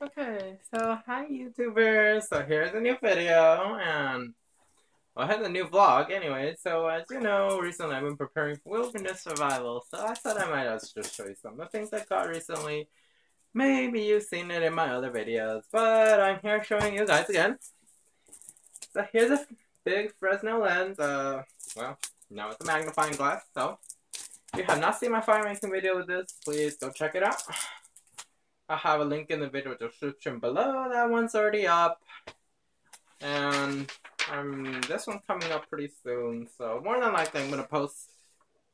Okay, so hi YouTubers. So here's a new video and well, I had a new vlog anyway. So as you know, recently I've been preparing for wilderness survival. So I thought I might as just show you some of the things I got recently. Maybe you've seen it in my other videos, but I'm here showing you guys again. So here's a big Fresnel lens. Uh, well, now it's a magnifying glass. So if you have not seen my fire making video with this, please go check it out. I'll have a link in the video description below. That one's already up. And um, this one's coming up pretty soon. So more than likely I'm going to post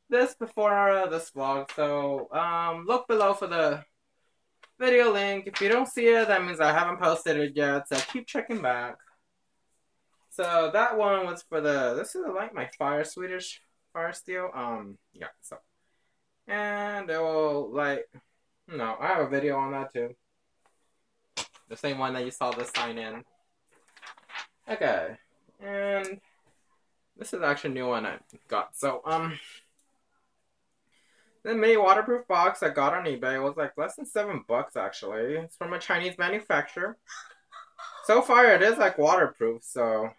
this before uh, this vlog. So um, look below for the video link. If you don't see it, that means I haven't posted it yet. So keep checking back. So that one was for the, this is like my fire Swedish fire steel. Um, yeah, so. And it will like no, I have a video on that too. The same one that you saw the sign in. Okay. And this is actually a new one I got. So, um, the mini waterproof box I got on eBay was like less than seven bucks actually. It's from a Chinese manufacturer. So far it is like waterproof, so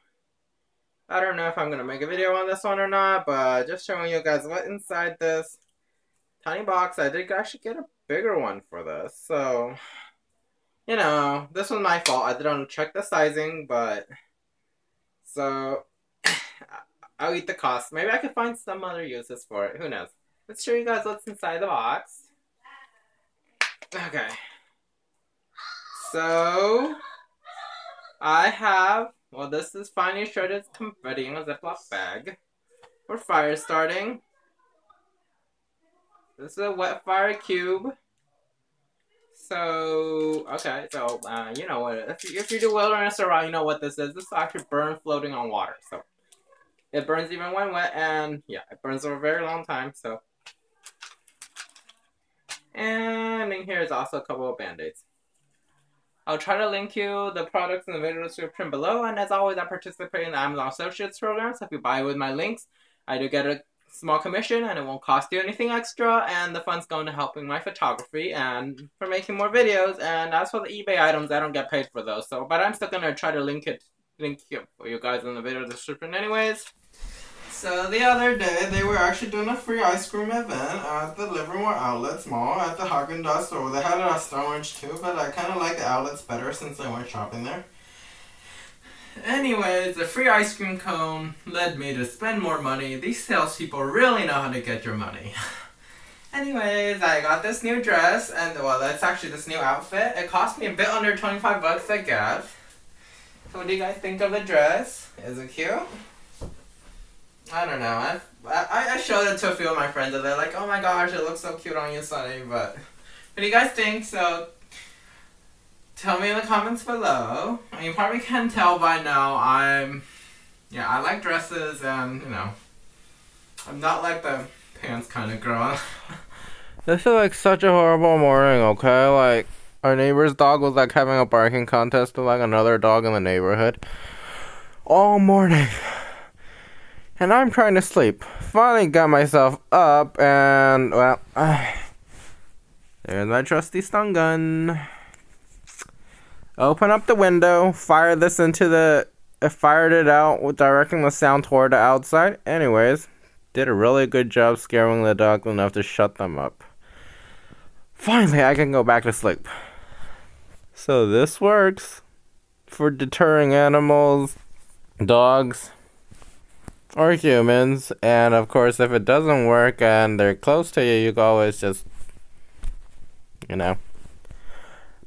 I don't know if I'm gonna make a video on this one or not, but just showing you guys what inside this tiny box. I did actually get a bigger one for this. So, you know, this was my fault. I didn't check the sizing, but so I'll eat the cost. Maybe I could find some other uses for it. Who knows? Let's show you guys what's inside the box. Okay. So, I have, well, this is finely shredded confetti in a Ziploc bag for fire starting. This is a wet fire cube. So, okay, so, uh, you know what, if you, if you do wilderness around, you know what this is. This is actually burn floating on water, so. It burns even when wet, and, yeah, it burns for a very long time, so. And in here is also a couple of band-aids. I'll try to link you the products in the video description below, and as always, I participate in the Amazon Associates program, so if you buy with my links, I do get a small commission and it won't cost you anything extra and the fund's going to helping my photography and for making more videos and as for the eBay items I don't get paid for those so but I'm still gonna try to link it link it for you guys in the video description anyways. So the other day they were actually doing a free ice cream event at the Livermore Outlets Mall at the Haagen-Dazs store. They had it at too but I kinda like the outlets better since I went shopping there. Anyways, the free ice cream cone led me to spend more money. These salespeople really know how to get your money. Anyways, I got this new dress, and well, that's actually this new outfit. It cost me a bit under 25 bucks at Gap. So what do you guys think of the dress? Is it cute? I don't know. I, I, I showed it to a few of my friends, and they're like, oh my gosh, it looks so cute on you, Sunny, but what do you guys think? So tell me in the comments below. You probably can tell by now I'm, yeah, I like dresses and, you know, I'm not like the pants kind of girl. this is like such a horrible morning, okay? Like, our neighbor's dog was like having a barking contest with like another dog in the neighborhood. All morning. And I'm trying to sleep. Finally got myself up and, well, uh, there's my trusty stun gun. Open up the window, fire this into the. I fired it out directing the sound toward the outside. Anyways, did a really good job scaring the dog enough to shut them up. Finally, I can go back to sleep. So this works for deterring animals, dogs, or humans. And of course, if it doesn't work and they're close to you, you can always just, you know,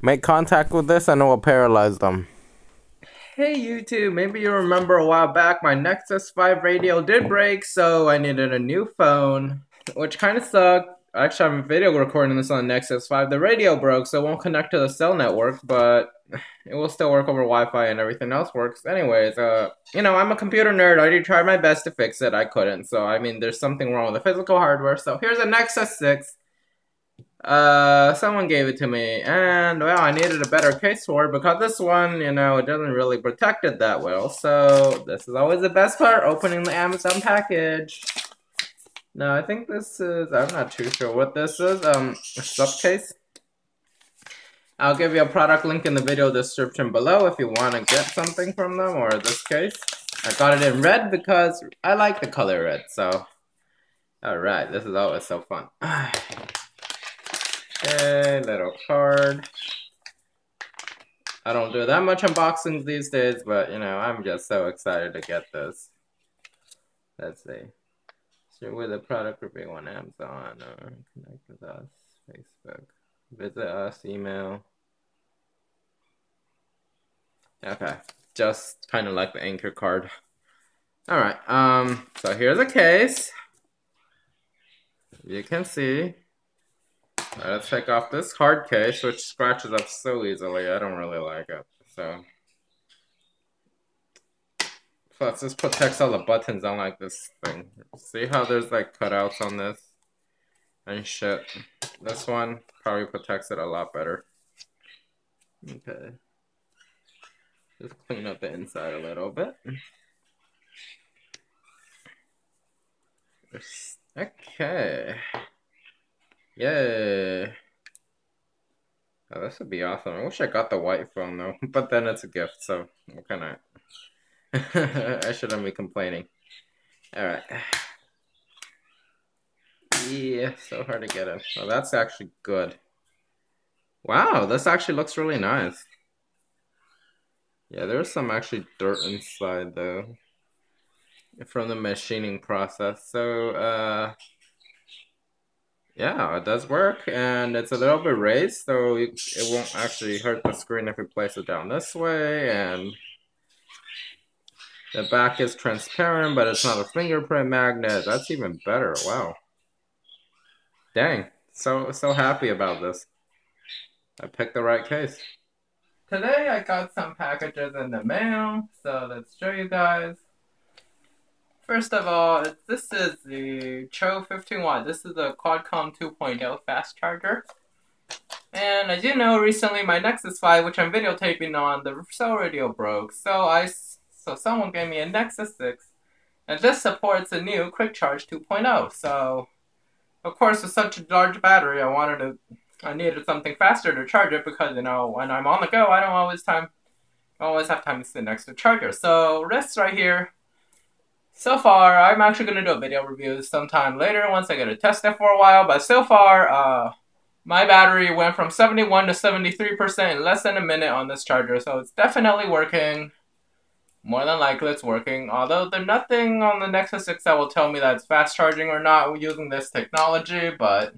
Make contact with this and it will paralyze them. Hey YouTube, maybe you remember a while back my Nexus 5 radio did break, so I needed a new phone, which kind of sucked. Actually, I'm video recording this on the Nexus 5. The radio broke, so it won't connect to the cell network, but it will still work over Wi-Fi and everything else works. Anyways, uh, you know, I'm a computer nerd. I already tried my best to fix it. I couldn't. So, I mean, there's something wrong with the physical hardware. So, here's a Nexus 6. Uh, someone gave it to me, and, well, I needed a better case for it, because this one, you know, it doesn't really protect it that well, so this is always the best part, opening the Amazon package. Now, I think this is, I'm not too sure what this is, um, a Supcase. I'll give you a product link in the video description below if you want to get something from them, or this case, I got it in red because I like the color red, so. Alright, this is always so fun. Okay, little card. I don't do that much unboxings these days, but you know, I'm just so excited to get this. Let's see. So with a product review on Amazon or connect with us, Facebook. Visit us, email. Okay, just kind of like the Anker card. All right, um, so here's a case. You can see. Let's take off this hard case, which scratches up so easily. I don't really like it, so. Plus, this protects all the buttons on like this thing. See how there's like cutouts on this? And shit. This one probably protects it a lot better. Okay. Just clean up the inside a little bit. Okay. Yay. Oh, this would be awesome. I wish I got the white phone though, but then it's a gift, so what can I? I shouldn't be complaining. Alright. Yeah, so hard to get in. Oh, that's actually good. Wow, this actually looks really nice. Yeah, there's some actually dirt inside though from the machining process. So, uh, yeah, it does work and it's a little bit raised, so it, won't actually hurt the screen if we place it down this way. And the back is transparent, but it's not a fingerprint magnet. That's even better. Wow. Dang, so so happy about this. I picked the right case. Today I got some packages in the mail, so let's show you guys. First of all, this is the Choe 15Y. This is the Qualcomm 2.0 fast charger. And as you know, recently my Nexus 5, which I'm videotaping on, the cell radio broke. So I, so someone gave me a Nexus 6, and this supports a new Quick Charge 2.0. So, of course, with such a large battery, I wanted to, I needed something faster to charge it because you know when I'm on the go, I don't always time, always have time to sit next to a charger. So this right here so far, I'm actually going to do a video review sometime later once I get to test it for a while. But so far, uh, my battery went from 71 to 73% in less than a minute on this charger. So it's definitely working. More than likely it's working. Although there's nothing on the Nexus 6 that will tell me that it's fast charging or not using this technology. But,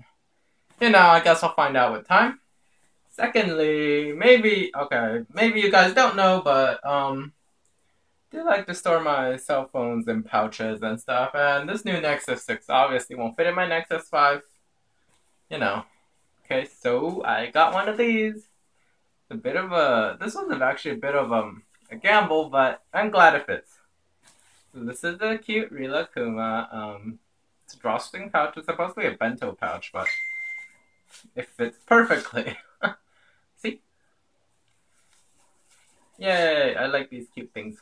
you know, I guess I'll find out with time. Secondly, maybe, okay, maybe you guys don't know, but, um, do like to store my cell phones in pouches and stuff, and this new Nexus 6 obviously won't fit in my Nexus 5. You know. Okay, so I got one of these. A bit of a... This was actually a bit of um, a gamble, but I'm glad it fits. So this is a cute Rilakkuma. Um, it's a drawstring pouch. It's supposed to be a bento pouch, but it fits perfectly. See? Yay, I like these cute things.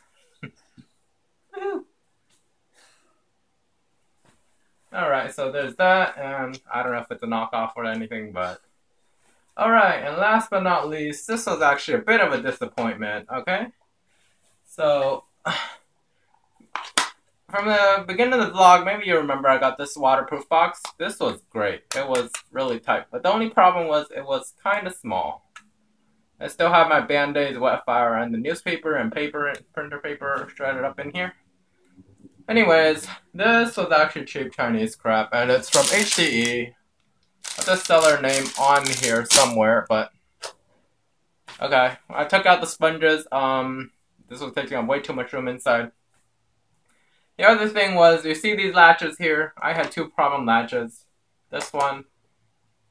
Alright, so there's that, and I don't know if it's a knockoff or anything, but... Alright, and last but not least, this was actually a bit of a disappointment, okay? So, from the beginning of the vlog, maybe you remember I got this waterproof box. This was great. It was really tight, but the only problem was it was kind of small. I still have my Band-Aids, wet fire, and the newspaper and paper, printer paper shredded up in here. Anyways, this was actually cheap Chinese crap, and it's from HTE. The seller name on here somewhere, but... Okay, I took out the sponges. Um, This was taking up way too much room inside. The other thing was, you see these latches here? I had two problem latches. This one,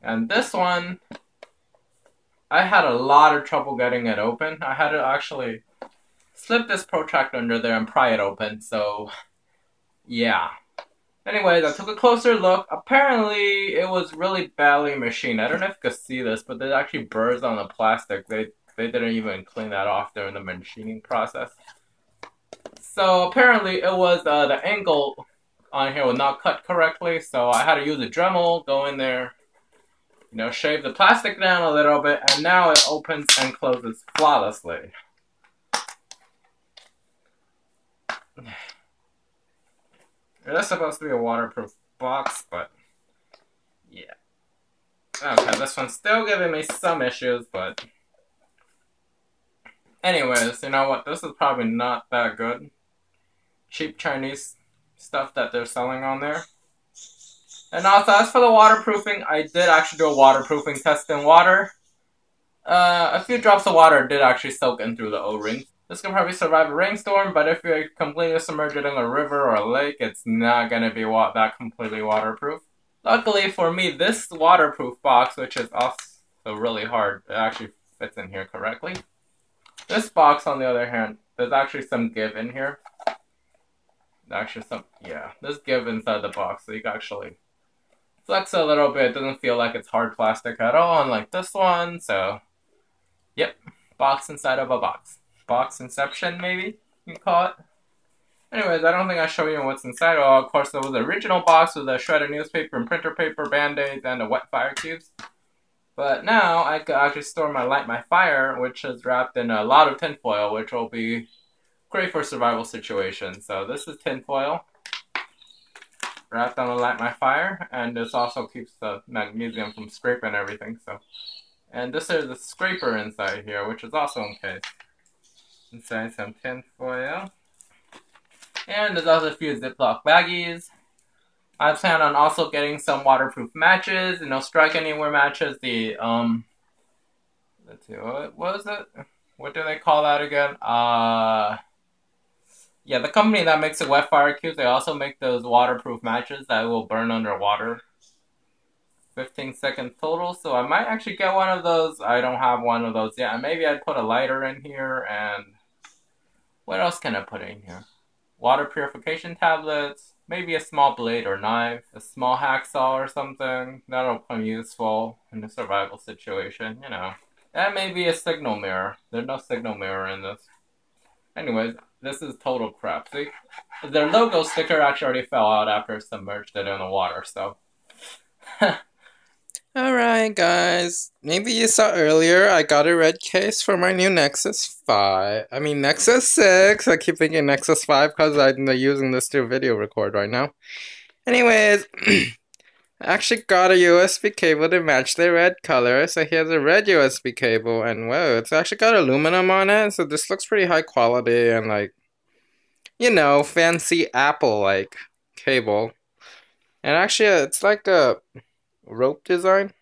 and this one. I had a lot of trouble getting it open. I had to actually slip this protractor under there and pry it open, so yeah. Anyways, I took a closer look. Apparently, it was really badly machined. I don't know if you can see this, but there's actually burrs on the plastic. They they didn't even clean that off during the machining process. So apparently, it was uh, the angle on here was not cut correctly. So I had to use a Dremel, go in there, you know, shave the plastic down a little bit, and now it opens and closes flawlessly. Is supposed to be a waterproof box, but yeah. Okay, this one's still giving me some issues, but anyways, you know what? This is probably not that good. Cheap Chinese stuff that they're selling on there. And also, as for the waterproofing, I did actually do a waterproofing test in water. Uh, a few drops of water did actually soak in through the O-ring. This can probably survive a rainstorm, but if you completely submerge it in a river or a lake, it's not going to be that completely waterproof. Luckily for me, this waterproof box, which is also really hard, it actually fits in here correctly. This box, on the other hand, there's actually some give in here. Actually, some, yeah, there's give inside the box, so you can actually flex a little bit. It doesn't feel like it's hard plastic at all, unlike this one, so, yep, box inside of a box. Box inception, maybe, you can call it. Anyways, I don't think I show you what's inside. Oh, of course, there was the original box with a shredded newspaper and printer paper, band-aids, and the wet fire cubes. But now I could actually store my light my fire, which is wrapped in a lot of tinfoil, which will be great for survival situations. So this is tinfoil wrapped on a light my fire, and this also keeps the magnesium from scraping everything. So, and this is the scraper inside here, which is also in encased inside some tinfoil. And there's also a few Ziploc baggies. I plan on also getting some waterproof matches, you know, strike anywhere matches. The um, let's see, what was it? What do they call that again? Uh, yeah, the company that makes the wet fire cubes, they also make those waterproof matches that will burn underwater. 15 seconds total, so I might actually get one of those. I don't have one of those yet. Maybe I'd put a lighter in here and what else can I put in here? Water purification tablets, maybe a small blade or knife, a small hacksaw or something. That'll come useful in a survival situation, you know. That may be a signal mirror. There's no signal mirror in this. Anyways, this is total crap. See? Their logo sticker actually already fell out after submerged it in the water, so. Alright guys, maybe you saw earlier I got a red case for my new Nexus 5. I mean Nexus 6, I keep thinking Nexus 5 because I'm using this to video record right now. Anyways, I actually got a USB cable to match the red color, so here's a red USB cable, and whoa, it's actually got aluminum on it, so this looks pretty high quality and like, you know, fancy Apple-like cable. And actually, it's like a rope design.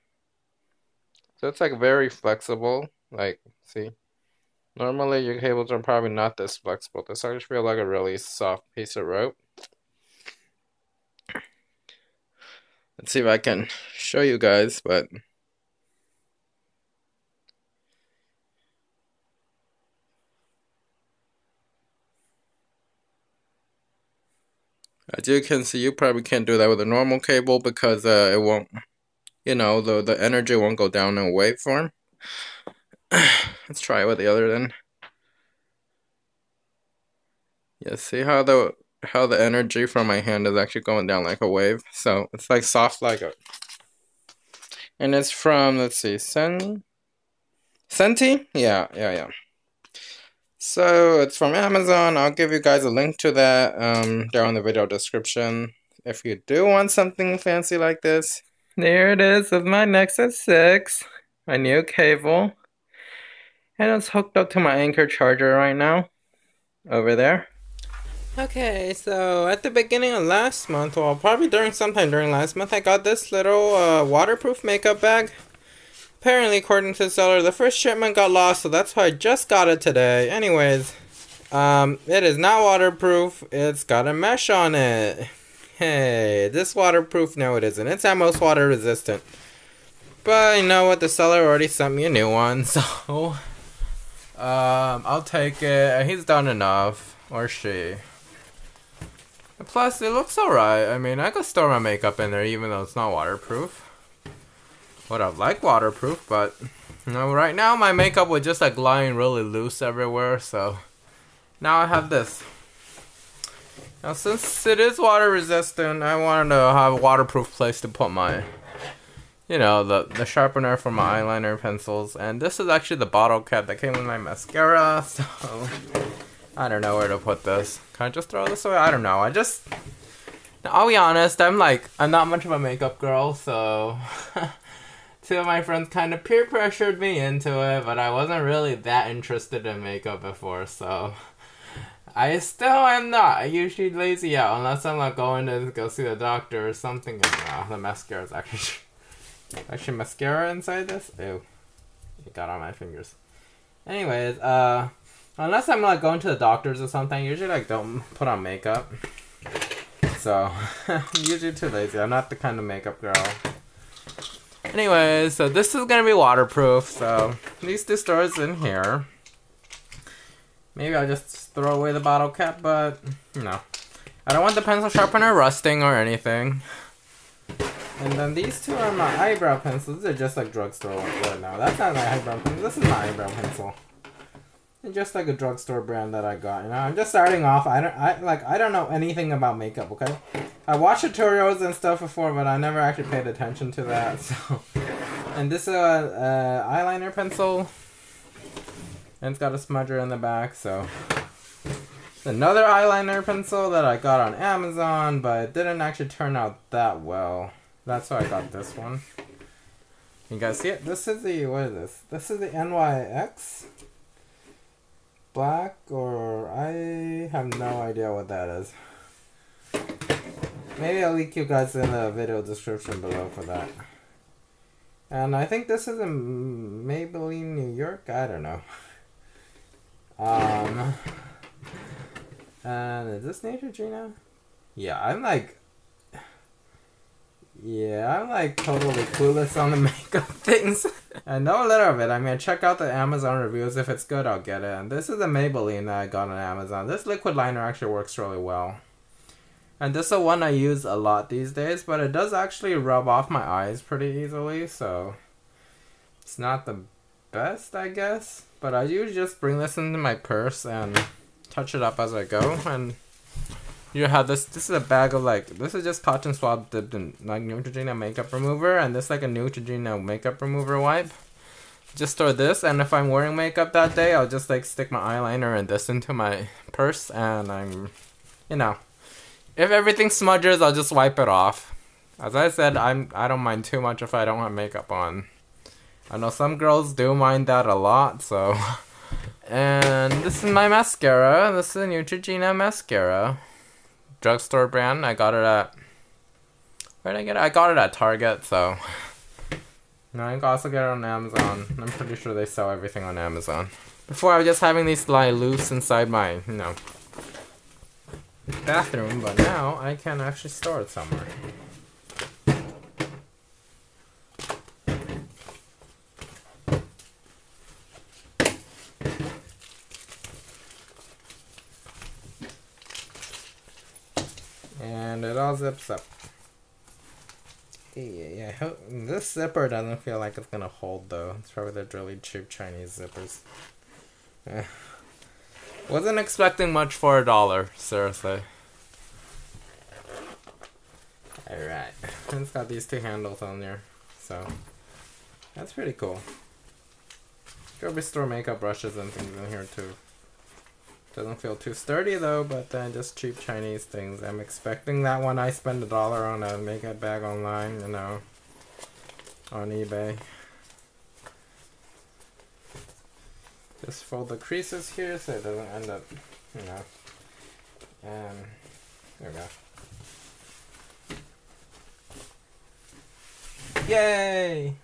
So it's like very flexible. Like, see? Normally your cables are probably not this flexible. This actually feels like a really soft piece of rope. Let's see if I can show you guys, but As you can see, you probably can't do that with a normal cable because uh, it won't you know, the, the energy won't go down in waveform. Let's try it with the other then. Yeah, see how the how the energy from my hand is actually going down like a wave. So it's like soft like a and it's from let's see, Sen Sentey? Yeah, yeah, yeah. So it's from Amazon. I'll give you guys a link to that um down in the video description. If you do want something fancy like this, there it is with my Nexus 6, my new cable. And it's hooked up to my Anker charger right now, over there. Okay, so at the beginning of last month, well, probably during sometime during last month, I got this little uh, waterproof makeup bag. Apparently, according to the seller, the first shipment got lost, so that's why I just got it today. Anyways, um, it is not waterproof. It's got a mesh on it. Hey, this waterproof? No, it isn't. It's at most water resistant. But you know what? The seller already sent me a new one, so um, I'll take it. He's done enough, or she. Plus, it looks alright. I mean, I could store my makeup in there even though it's not waterproof. Would have liked waterproof, but you know, right now my makeup was just like lying really loose everywhere, so now I have this. Now, since it is water resistant, I wanted to have a waterproof place to put my you know, the, the sharpener for my eyeliner pencils. And this is actually the bottle cap that came with my mascara, so I don't know where to put this. Can I just throw this away? I don't know. I just, I'll be honest, I'm like, I'm not much of a makeup girl, so two of my friends kind of peer pressured me into it, but I wasn't really that interested in makeup before, so I still am not. I usually lazy out unless I'm like going to go see the doctor or something. And, uh, the mascara is actually actually mascara inside this. Ew, it got on my fingers. Anyways, uh, unless I'm like going to the doctors or something, usually like don't put on makeup. So usually too lazy. I'm not the kind of makeup girl. Anyways, so this is gonna be waterproof. So these two stores in here. Maybe I'll just throw away the bottle cap, but no. I don't want the pencil sharpener rusting or anything. And then these two are my eyebrow pencils. They're just like drugstore ones right now. That's not my eyebrow pencil. This is my eyebrow pencil. It's just like a drugstore brand that I got. You know, I'm just starting off. I don't, I like, I don't know anything about makeup. Okay, I watched tutorials and stuff before, but I never actually paid attention to that. So, and this is a, a eyeliner pencil. And it's got a smudger in the back, so. Another eyeliner pencil that I got on Amazon, but it didn't actually turn out that well. That's why I got this one. You guys see it? This is the, what is this? This is the NYX Black, or I have no idea what that is. Maybe I'll link you guys in the video description below for that. And I think this is in Maybelline, New York? I don't know. Um, and is this Neutrogena? Yeah, I'm like, yeah, I'm like totally clueless on the makeup things. I know a little of it. I mean, check out the Amazon reviews. If it's good, I'll get it. And this is a Maybelline that I got on Amazon. This liquid liner actually works really well. And this is the one I use a lot these days, but it does actually rub off my eyes pretty easily, so it's not the best, I guess. But I usually just bring this into my purse and touch it up as I go. And you have this. This is a bag of like this is just cotton swab dipped in like Neutrogena makeup remover, and this like a Neutrogena makeup remover wipe. Just store this, and if I'm wearing makeup that day, I'll just like stick my eyeliner and this into my purse, and I'm, you know, if everything smudges, I'll just wipe it off. As I said, I'm I don't mind too much if I don't have makeup on. I know some girls do mind that a lot, so. And this is my mascara. This is a Neutrogena mascara. Drugstore brand. I got it at. Where did I get it? I got it at Target, so. No, I can also get it on Amazon. I'm pretty sure they sell everything on Amazon. Before I was just having these lie loose inside my, you know, bathroom, but now I can actually store it somewhere. And it all zips up. Yeah, yeah. This zipper doesn't feel like it's gonna hold though. It's probably the really cheap Chinese zippers. Wasn't expecting much for a dollar, seriously. Alright. It's got these two handles on there. So that's pretty cool. Go store makeup brushes and things in here too. Doesn't feel too sturdy though, but then just cheap Chinese things. I'm expecting that when I spend a dollar on a makeup bag online, you know, on eBay. Just fold the creases here so it doesn't end up, you know, and there we go. Yay!